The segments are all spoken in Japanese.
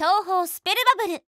東方スペルバブル。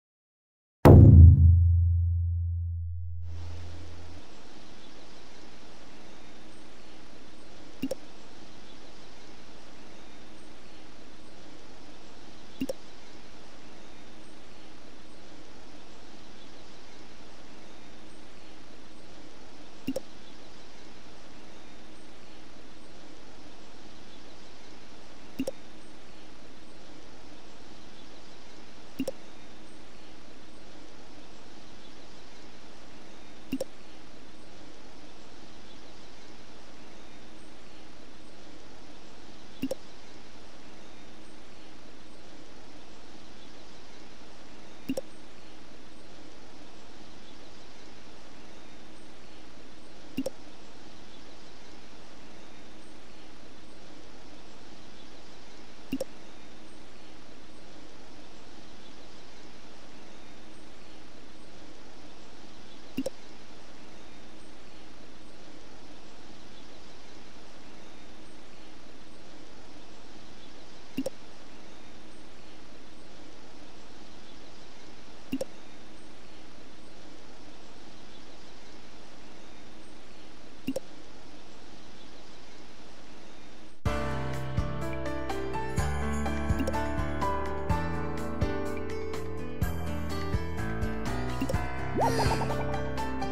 今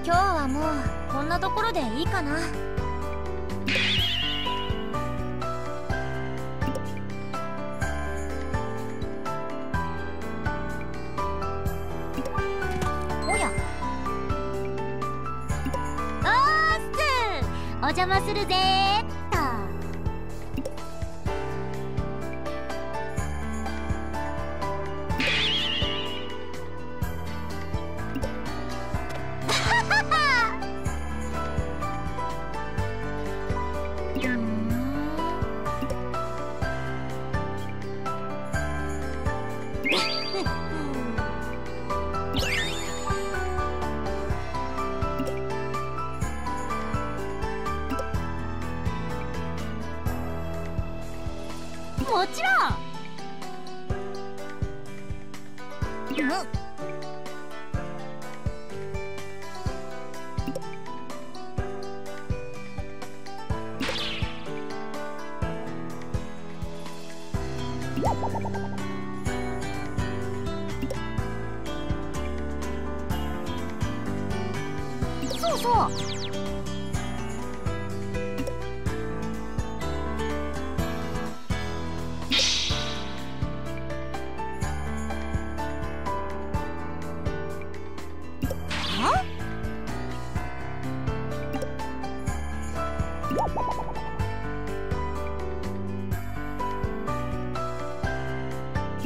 日はもうこんなところでいいかな。おや。おーすお邪魔するぜもちろん。うんそう。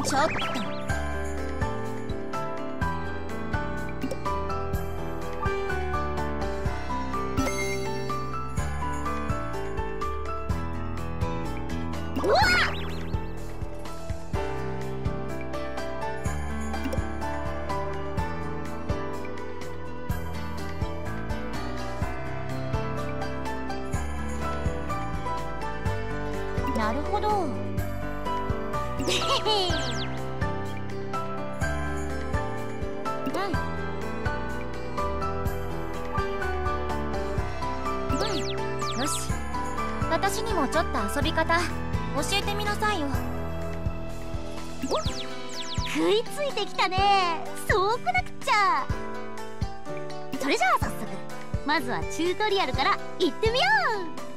ちょっと。なるほど。でへへうん。うん。よし。私にもちょっと遊び方教えてみなさいよ。食いついてきたね。そうこなくっちゃ。それじゃあ早速まずはチュートリアルから行ってみよう。